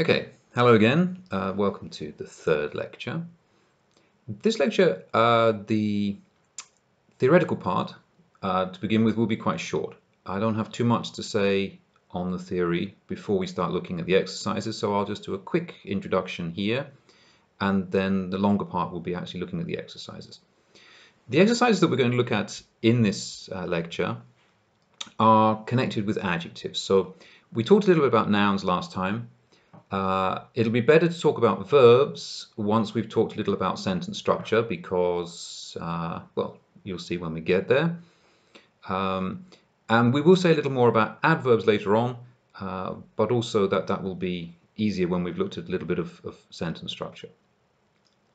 Okay, hello again. Uh, welcome to the third lecture. This lecture, uh, the theoretical part, uh, to begin with, will be quite short. I don't have too much to say on the theory before we start looking at the exercises, so I'll just do a quick introduction here, and then the longer part will be actually looking at the exercises. The exercises that we're going to look at in this uh, lecture are connected with adjectives. So we talked a little bit about nouns last time. Uh, it'll be better to talk about verbs once we've talked a little about sentence structure because, uh, well, you'll see when we get there. Um, and we will say a little more about adverbs later on, uh, but also that that will be easier when we've looked at a little bit of, of sentence structure.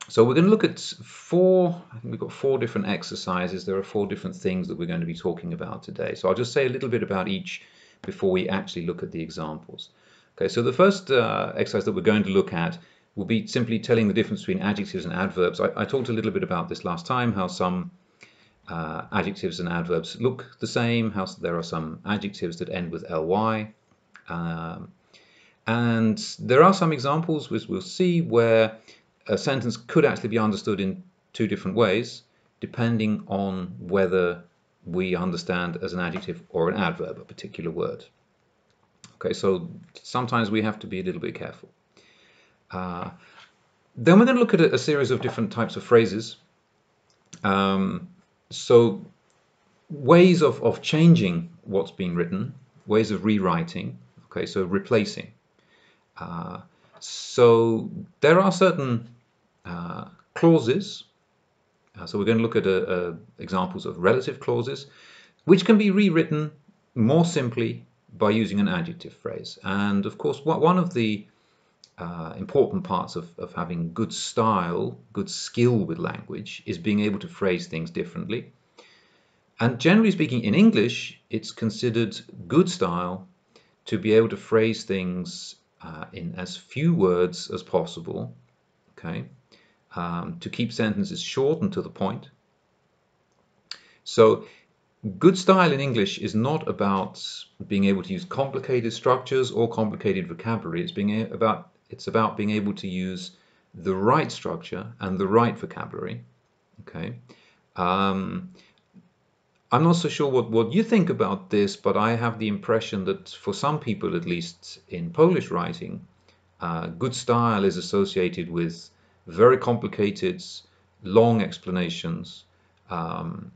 So we're going to look at four, I think we've got four different exercises. There are four different things that we're going to be talking about today. So I'll just say a little bit about each before we actually look at the examples. Okay, so the first uh, exercise that we're going to look at will be simply telling the difference between adjectives and adverbs. I, I talked a little bit about this last time, how some uh, adjectives and adverbs look the same, how there are some adjectives that end with ly. Um, and there are some examples, which we'll see, where a sentence could actually be understood in two different ways, depending on whether we understand as an adjective or an adverb a particular word. Okay, so sometimes we have to be a little bit careful. Uh, then we're going to look at a, a, series of different types of phrases. Um, so ways of, of changing what's been written, ways of rewriting, okay, so replacing. Uh, so there are certain uh, clauses. Uh, so we're going to look at uh, examples of relative clauses, which can be rewritten more simply by using an adjective phrase. And of course, one of the uh, important parts of, of having good style, good skill with language, is being able to phrase things differently. And generally speaking, in English, it's considered good style to be able to phrase things uh, in as few words as possible, okay, um, to keep sentences short and to the point. So good style in English is not about being able to use complicated structures or complicated vocabulary. It's being about it's about being able to use the right structure and the right vocabulary. Okay. Um, I'm not so sure what, what you think about this, but I have the impression that for some people, at least in Polish writing, uh, good style is associated with very complicated, long explanations. Um,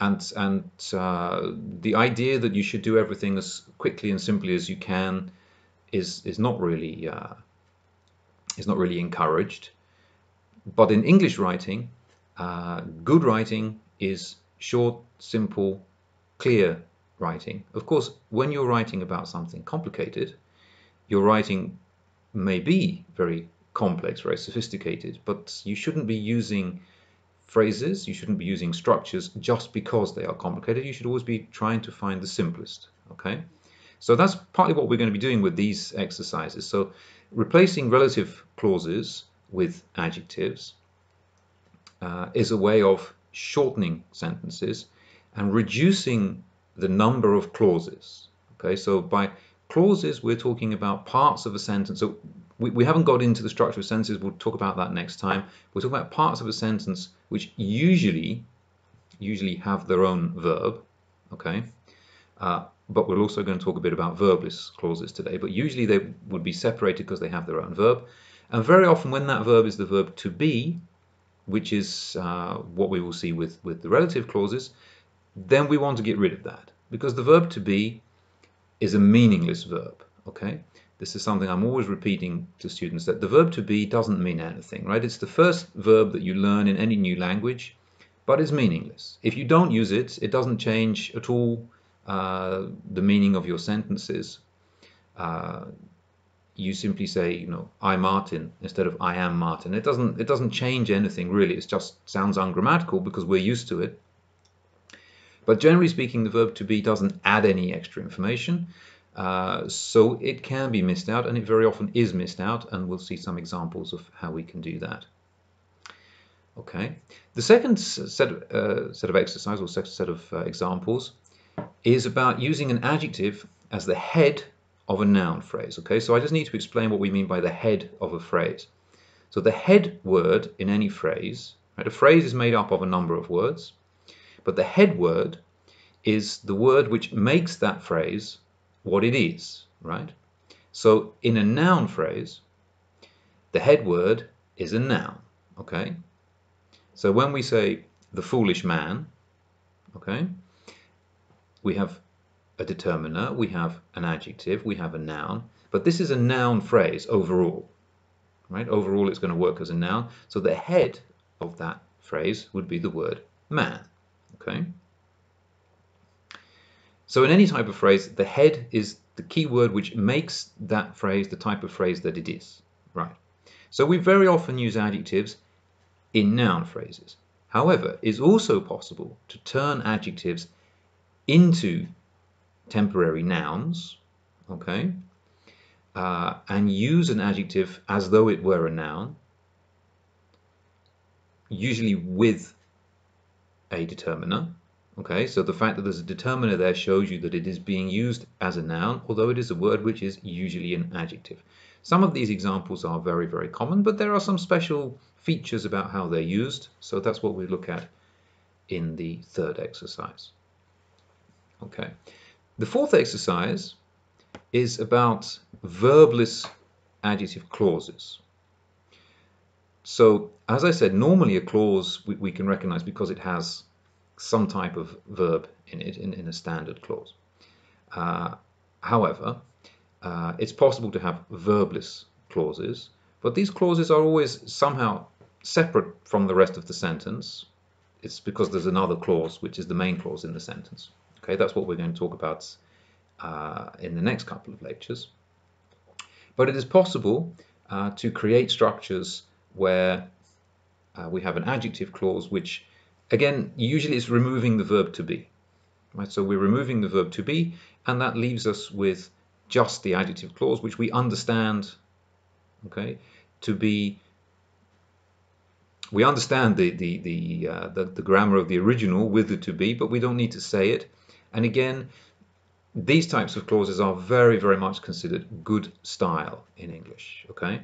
and and uh, the idea that you should do everything as quickly and simply as you can is is not really uh, is not really encouraged. But in English writing, uh, good writing is short, simple, clear writing. Of course, when you're writing about something complicated, your writing may be very complex, very sophisticated, but you shouldn't be using phrases, you shouldn't be using structures just because they are complicated. You should always be trying to find the simplest, okay? So that's partly what we're going to be doing with these exercises. So replacing relative clauses with adjectives uh, is a way of shortening sentences and reducing the number of clauses. Okay, so by clauses, we're talking about parts of a sentence. So we, we haven't got into the structure of sentences. We'll talk about that next time. We're talking about parts of a sentence which usually usually have their own verb. Okay, uh, but we're also going to talk a bit about verbless clauses today. But usually they would be separated because they have their own verb. And very often when that verb is the verb to be, which is uh, what we will see with, with the relative clauses, then we want to get rid of that because the verb to be is a meaningless verb. Okay, this is something I'm always repeating to students that the verb to be doesn't mean anything, right? It's the first verb that you learn in any new language, but it's meaningless. If you don't use it, it doesn't change at all uh, the meaning of your sentences. Uh, you simply say, you know, I Martin instead of I am Martin. It doesn't it doesn't change anything really. It just sounds ungrammatical because we're used to it. But generally speaking, the verb to be doesn't add any extra information. Uh, so it can be missed out and it very often is missed out and we'll see some examples of how we can do that. Okay, the second set of, uh, set of exercise or set of uh, examples is about using an adjective as the head of a noun phrase. Okay, so I just need to explain what we mean by the head of a phrase. So the head word in any phrase, right, a phrase is made up of a number of words, but the head word is the word which makes that phrase what it is, right? So in a noun phrase, the head word is a noun, okay? So when we say the foolish man, okay, we have a determiner, we have an adjective, we have a noun, but this is a noun phrase overall, right? Overall, it's going to work as a noun. So the head of that phrase would be the word man, okay? So in any type of phrase, the head is the key word which makes that phrase the type of phrase that it is, right? So we very often use adjectives in noun phrases. However, it's also possible to turn adjectives into temporary nouns, okay, uh, and use an adjective as though it were a noun, usually with a determiner. Okay, so the fact that there's a determiner there shows you that it is being used as a noun, although it is a word which is usually an adjective. Some of these examples are very, very common, but there are some special features about how they're used, so that's what we look at in the third exercise. Okay, the fourth exercise is about verbless adjective clauses. So, as I said, normally a clause we, we, can recognize because it has some type of verb in it, in, in a standard clause. Uh, however, uh, it's possible to have verbless clauses, but these clauses are always somehow separate from the rest of the sentence. It's because there's another clause, which is the main clause in the sentence. Okay, that's what we're going to talk about uh, in the next couple of lectures. But it is possible uh, to create structures where uh, we have an adjective clause which, again, usually it's removing the verb to be. Right? So we're removing the verb to be, and that leaves us with just the adjective clause, which we understand okay, to be we understand the the the, uh, the, the grammar of the original with the to be, but we don't need to say it. And again, these types of clauses are very very much considered good style in English. Okay,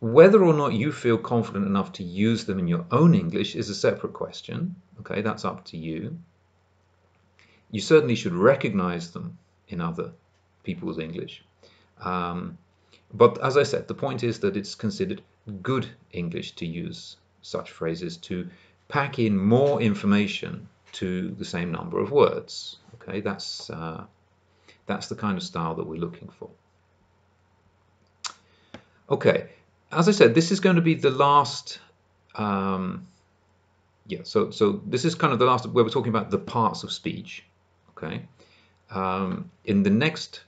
whether or not you feel confident enough to use them in your own English is a separate question. Okay, that's up to you. You certainly should recognize them in other people's English. Um, but as I said, the point is that it's considered good English to use such phrases to pack in more information to the same number of words. Okay, that's uh, that's the kind of style that we're looking for. Okay, as I said, this is going to be the last. Um, yeah, so so this is kind of the last where we're talking about the parts of speech. Okay, um, in the next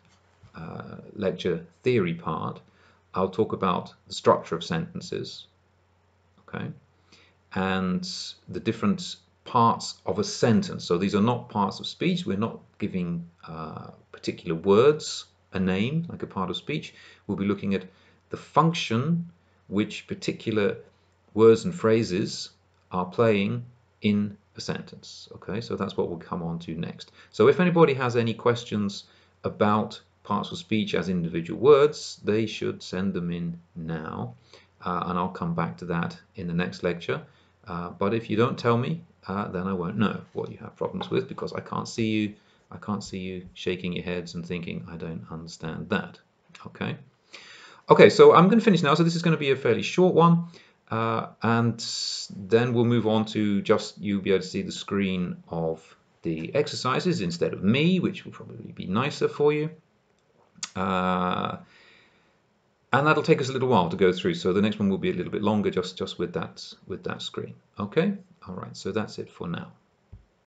uh, lecture theory part, I'll talk about the structure of sentences. Okay, and the different parts of a sentence. So these are not parts of speech. We're not giving uh, particular words a name, like a part of speech. We'll be looking at the function which particular words and phrases are playing in a sentence. Okay, so that's what we'll come on to next. So if anybody has any questions about parts of speech as individual words, they should send them in now. Uh, and I'll come back to that in the next lecture. Uh, but if you don't tell me, uh, then I won't know what you have problems with because I can't see you. I can't see you shaking your heads and thinking, I don't understand that. Okay. Okay, so I'm going to finish now. So this is going to be a fairly short one. Uh, and then we'll move on to just you'll be able to see the screen of the exercises instead of me, which will probably be nicer for you. Uh, and that'll take us a little while to go through. So the next one will be a little bit longer just, just with that with that screen. Okay, all right, so that's it for now.